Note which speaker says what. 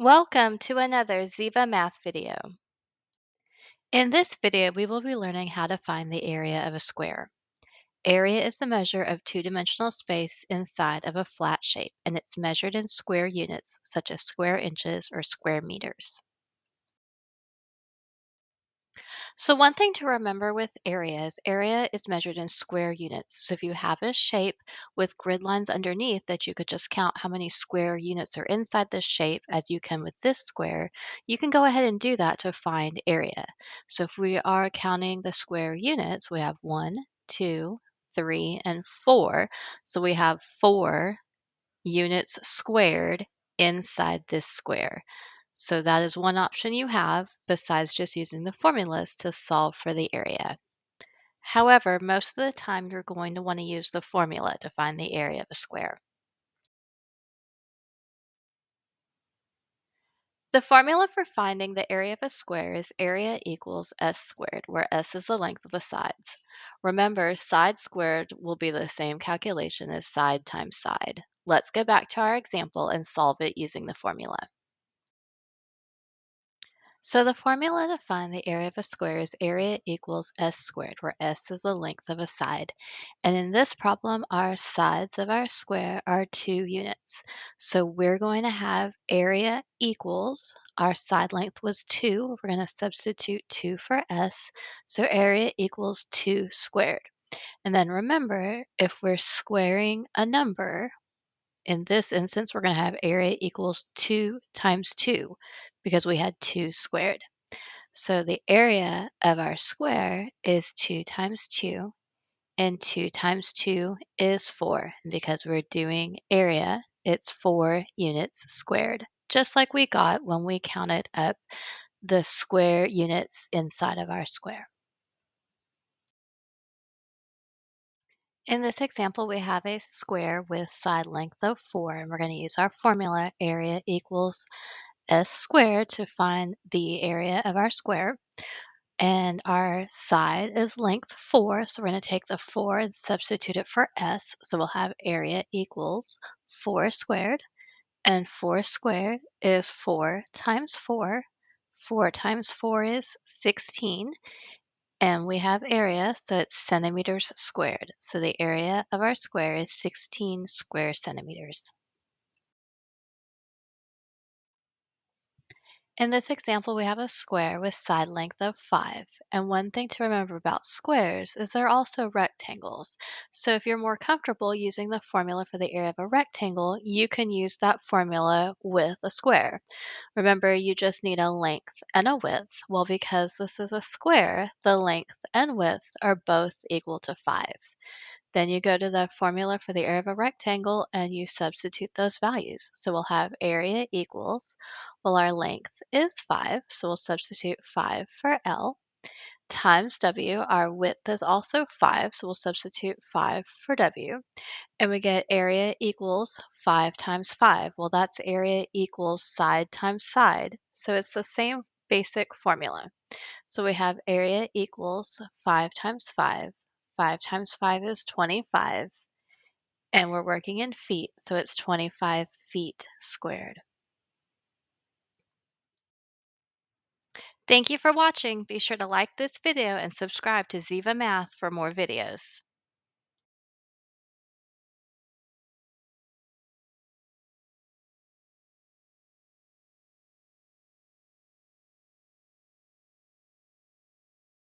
Speaker 1: Welcome to another Ziva Math video. In this video, we will be learning how to find the area of a square. Area is the measure of two-dimensional space inside of a flat shape, and it's measured in square units, such as square inches or square meters. So one thing to remember with areas, area is measured in square units. So if you have a shape with grid lines underneath that you could just count how many square units are inside this shape as you can with this square, you can go ahead and do that to find area. So if we are counting the square units, we have one, two, three, and four. So we have four units squared inside this square. So that is one option you have besides just using the formulas to solve for the area. However, most of the time you're going to want to use the formula to find the area of a square. The formula for finding the area of a square is area equals s squared, where s is the length of the sides. Remember, side squared will be the same calculation as side times side. Let's go back to our example and solve it using the formula. So the formula to find the area of a square is area equals s squared, where s is the length of a side. And in this problem, our sides of our square are two units. So we're going to have area equals, our side length was two, we're going to substitute two for s, so area equals two squared. And then remember, if we're squaring a number, in this instance, we're going to have area equals 2 times 2 because we had 2 squared. So the area of our square is 2 times 2, and 2 times 2 is 4. And because we're doing area, it's 4 units squared, just like we got when we counted up the square units inside of our square. In this example, we have a square with side length of 4, and we're going to use our formula area equals s squared to find the area of our square. And our side is length 4, so we're going to take the 4 and substitute it for s. So we'll have area equals 4 squared, and 4 squared is 4 times 4. 4 times 4 is 16, and we have area, so it's centimeters squared. So the area of our square is 16 square centimeters. In this example, we have a square with side length of 5. And one thing to remember about squares is they're also rectangles. So if you're more comfortable using the formula for the area of a rectangle, you can use that formula with a square. Remember, you just need a length and a width. Well, because this is a square, the length and width are both equal to 5. Then you go to the formula for the area of a rectangle and you substitute those values. So we'll have area equals, well, our length is 5, so we'll substitute 5 for L, times W. Our width is also 5, so we'll substitute 5 for W. And we get area equals 5 times 5. Well, that's area equals side times side. So it's the same basic formula. So we have area equals 5 times 5. 5 times 5 is 25. And we're working in feet, so it's 25 feet squared. Thank you for watching. Be sure to like this video and subscribe to Ziva Math for more videos.